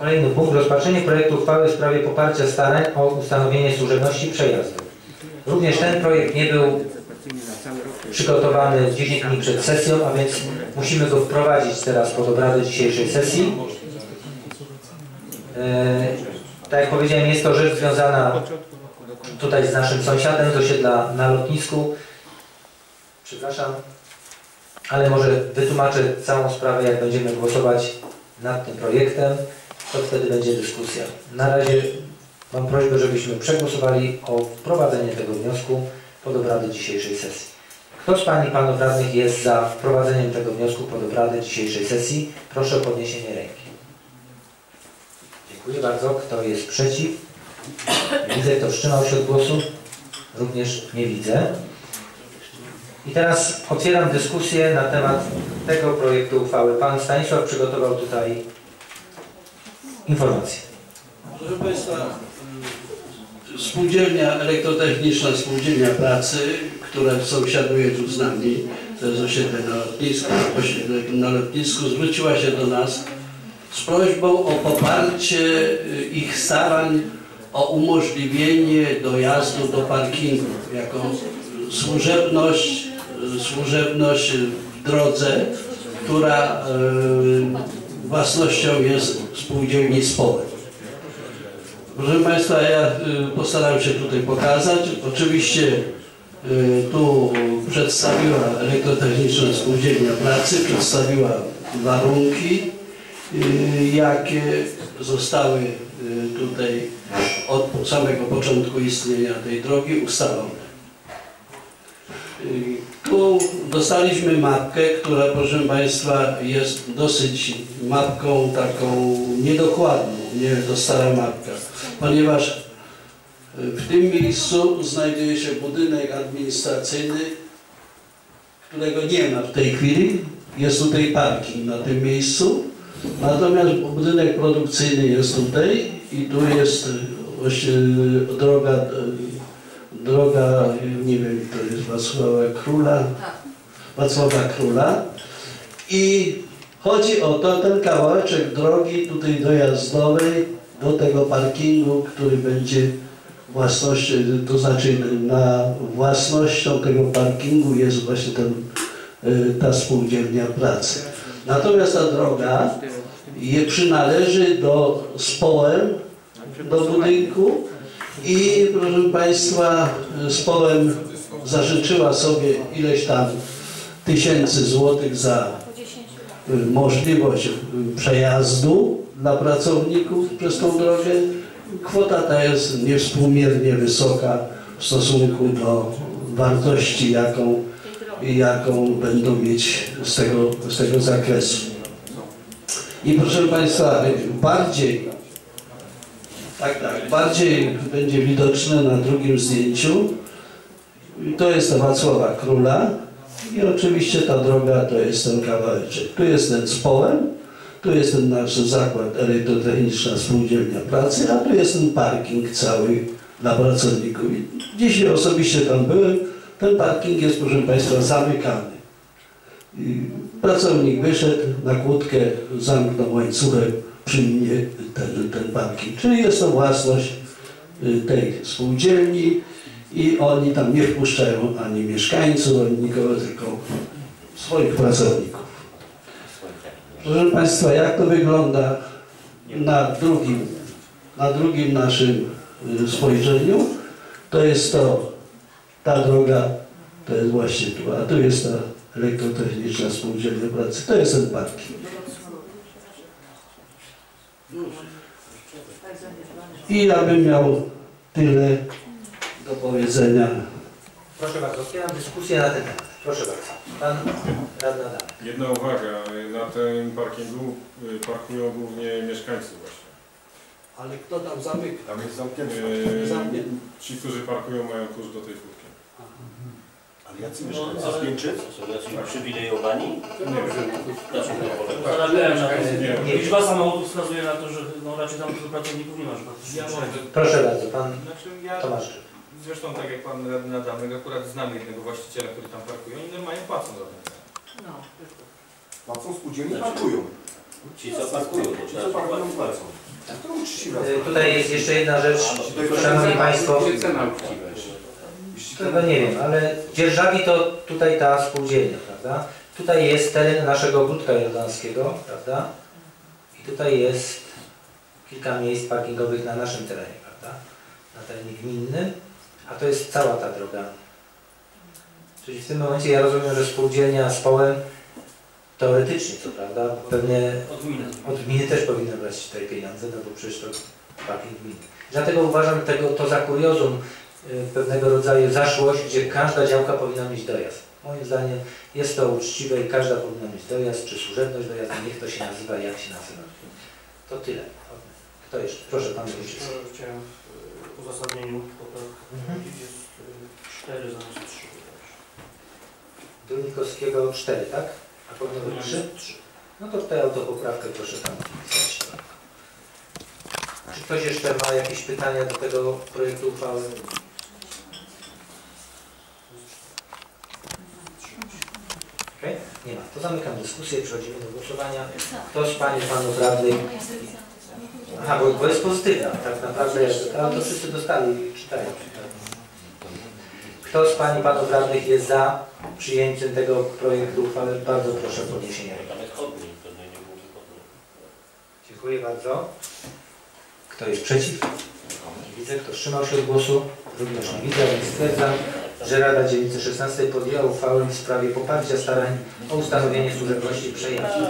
Kolejny punkt. Rozpatrzenie projektu uchwały w sprawie poparcia starań o ustanowienie służebności przejazdu. Również ten projekt nie był przygotowany 10 dni przed sesją, a więc musimy go wprowadzić teraz pod obrady dzisiejszej sesji. E, tak jak powiedziałem, jest to rzecz związana tutaj z naszym sąsiadem z osiedla na lotnisku. Przepraszam, ale może wytłumaczę całą sprawę, jak będziemy głosować nad tym projektem, to wtedy będzie dyskusja. Na razie mam prośbę, żebyśmy przegłosowali o wprowadzenie tego wniosku pod obrady dzisiejszej sesji. Kto z Pani i Panów Radnych jest za wprowadzeniem tego wniosku pod obrady dzisiejszej sesji? Proszę o podniesienie ręki. Dziękuję bardzo. Kto jest przeciw? Widzę. Kto wstrzymał się od głosu? Również nie widzę. I teraz otwieram dyskusję na temat tego projektu uchwały. Pan Stanisław przygotował tutaj informacje. Proszę Państwa, spółdzielnia elektrotechniczna, spółdzielnia pracy, która sąsiaduje tu z nami, to jest osiedle na lotnisku, osiedle na lotnisku, zwróciła się do nas z prośbą o poparcie y, ich starań o umożliwienie dojazdu do parkingu jako służebność, y, służebność w drodze, która y, własnością jest spółdzielni Społek. Proszę Państwa, ja y, postaram się tutaj pokazać. Oczywiście y, tu przedstawiła Elektrotechniczna Spółdzielnia Pracy, przedstawiła warunki, y, jakie zostały tutaj od samego początku istnienia tej drogi ustalone. Dostaliśmy mapkę, która proszę Państwa jest dosyć mapką taką niedokładną, nie to stara mapka, ponieważ y, w tym miejscu znajduje się budynek administracyjny, którego nie ma w tej chwili. Jest tutaj parking na tym miejscu, natomiast budynek produkcyjny jest tutaj i tu jest y, właśnie y, droga droga, nie wiem, to jest Wacława Króla, Wacława Króla. I chodzi o to, ten kawałeczek drogi tutaj dojazdowej do tego parkingu, który będzie własnością, to znaczy na własnością tego parkingu jest właśnie ten, y, ta spółdzielnia pracy. Natomiast ta droga je przynależy do społem, do budynku, i proszę Państwa, z Polem zażyczyła sobie ileś tam tysięcy złotych za y, możliwość y, przejazdu dla pracowników przez tą drogę. Kwota ta jest niewspółmiernie wysoka w stosunku do wartości, jaką, jaką będą mieć z tego, z tego zakresu. I proszę Państwa, bardziej tak, tak. Bardziej będzie widoczne na drugim zdjęciu. To jest Wacława Króla. I oczywiście ta droga to jest ten kawałeczek. Tu jest ten społem, tu jest ten nasz zakład elektrotechniczna spółdzielnia pracy, a tu jest ten parking cały dla pracowników. I dzisiaj osobiście tam byłem. Ten parking jest, proszę Państwa, zamykany. I pracownik wyszedł na kłódkę, zamknął łańcuchem przy mnie ten, ten parking. Czyli jest to własność y, tej spółdzielni i oni tam nie wpuszczają ani mieszkańców, ani nikogo, tylko swoich pracowników. Proszę Państwa, jak to wygląda na drugim, na drugim naszym y, spojrzeniu? To jest to, ta droga, to jest właśnie tu, a tu jest ta elektrotechniczna spółdzielnia pracy, to jest ten parking. I ja bym miał tyle do powiedzenia. Proszę bardzo, otwieram dyskusję na ten temat. Proszę bardzo. Pan radny Adam. Jedna uwaga, na tym parkingu y, parkują głównie mieszkańcy właśnie. Ale kto tam zamyka? Tam jest zamknięte. Y, Zamknięty. Ci, którzy parkują mają klucz do tej furtki. Ale jacy No, mieszkańcy? ale- Z Pięczyc? Są jacyś przywilejowani? Nie to. Nie. Liczba samochodów wskazuje na to, że no, raczej tam tych pracowników nie ma, że praktycznie. Proszę bardzo, pan Znaczy ja, Tomasz. zresztą tak jak pan radny Adamek, akurat znam jednego właściciela, który tam parkuje, oni normalnie płacą za ten Płacą spółdzielni, parkują. Ci co parkują, to Ci, trzeba co parkują, płacą. Y, Tutaj jest jeszcze jedna rzecz, Szanowni Państwo, Gdzie cena uczciwa? Tego nie wiem, ale dzierżawi to tutaj ta spółdzielnia, prawda? Tutaj jest teren naszego ogródka jordanskiego, prawda? I tutaj jest kilka miejsc parkingowych na naszym terenie, prawda? Na terenie gminnym, a to jest cała ta droga. Czyli w tym momencie ja rozumiem, że spółdzielnia z Połem teoretycznie, co prawda, pewnie Od gminy. od gminy też powinny brać tutaj pieniądze, no bo przecież to parking gminy. Dlatego uważam tego, to za kuriozum pewnego rodzaju zaszłość, gdzie każda działka powinna mieć dojazd. Moim zdaniem jest to uczciwe i każda powinna mieć dojazd, czy służebność dojazdu, niech to się nazywa jak się nazywa. To tyle. Kto jeszcze? Proszę Pan Wójcik. Chciałem w uzasadnieniu poprawki Mhm. jest 4 zamiast 3. Dulnikowskiego 4, tak? A powinno być 3? 3. No to tutaj autopoprawkę proszę Pan wpisać. Czy ktoś jeszcze ma jakieś pytania do tego projektu uchwały? Okej? Nie ma. To zamykam dyskusję, przechodzimy do głosowania. Kto z Pani Panów Radnych... Aha, bo, bo jest pozytywna, tak naprawdę, ale to wszyscy dostali czytają. Kto z Pani Panów Radnych jest za przyjęciem tego projektu uchwały? Bardzo proszę o podniesienie ręki. Dziękuję bardzo. Kto jest przeciw? Nie widzę. Kto wstrzymał się od głosu? Również nie widzę, więc stwierdzam, że Rada Dzielnicy 16 podjęła uchwałę w sprawie poparcia starań o ustanowienie służebności przejęcia.